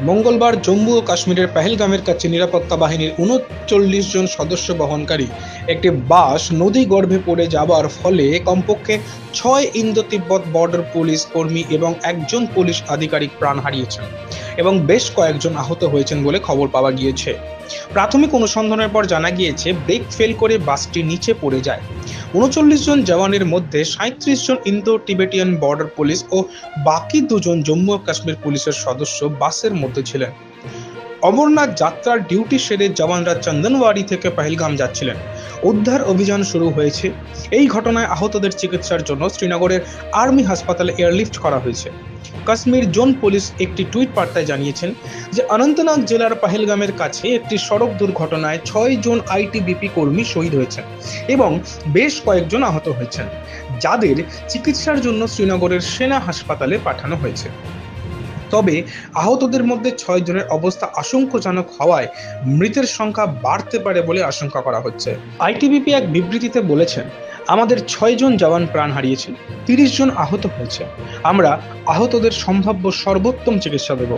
মঙ্গলবার জম্মু ও কাশ্মীরের পেহেলগামের কাছে নিরাপত্তা বাহিনীর উনচল্লিশ জন সদস্য বহনকারী একটি বাস নদী গর্ভে পড়ে যাবার ফলে কমপক্ষে ছয় ইন্দো তিব্বত বর্ডার পুলিশ কর্মী এবং একজন পুলিশ আধিকারিক প্রাণ হারিয়েছেন এবং বেশ কয়েকজন আহত হয়েছেন বলে খবর পাওয়া গিয়েছে। প্রাথমিক অনুসন্ধানের পর জানা গিয়েছে, ব্রেক ফেল করে বাসটি নিচে পড়ে যায়। উনচল্লিশ জন জওয়ানের মধ্যে সাঁত্রিশ জন ইন্দো টিবেটিয়ান বর্ডার পুলিশ ও বাকি দুজন জম্মু ও কাশ্মীর পুলিশের সদস্য বাসের মধ্যে ছিলেন। অমরনাথ যাত্রার ডিউটি সেরে জওয়ানরা চন্দনওয়াড়ি থেকে পহেলগাম যাচ্ছিলেন। উদ্ধার অভিযান শুরু হয়েছে। এই ঘটনায় আহতদের চিকিৎসার জন্য শ্রীনগরের আর্মি হাসপাতালে এয়ারলিফট করা হয়েছে। কাশ্মীর জোন পুলিশ একটি টুইট বার্তায় জানিয়েছেন যে, অনন্তনাগ জেলার পাহেলগামের কাছে একটি সড়ক দুর্ঘটনায় ছয় জন আইটিবিপি কর্মী শহীদ হয়েছেন এবং বেশ কয়েকজন আহত হয়েছেন। যাদের চিকিৎসার জন্য শ্রীনগরের সেনা হাসপাতালে পাঠানো হয়েছে। তবে আহতদের মধ্যে ছয় জনের অবস্থা আশঙ্কাজনক হওয়ায় মৃতের সংখ্যা বাড়তে পারে বলে আশঙ্কা করা হচ্ছে। আইটিবিপি এক বিবৃতিতে বলেছেন, আমাদের ছয়জন জওয়ান প্রাণ হারিয়েছে তিরিশ জন আহত হয়েছে। আমরা আহতদের সম্ভাব্য সর্বোত্তম চিকিৎসা দেব।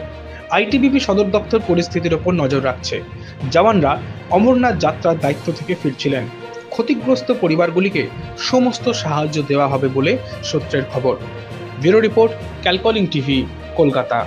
আইটিবিপি সদর দপ্তর পরিস্থিতির ওপর নজর রাখছে। জওয়ানরা অমরনাথ যাত্রার দায়িত্ব থেকে ফিরছিলেন। ক্ষতিগ্রস্ত পরিবারগুলিকে সমস্ত সাহায্য দেওয়া হবে বলে সূত্রের খবর। ব্যুরো রিপোর্ট ক্যালকলিং টিভি। কলকাতা।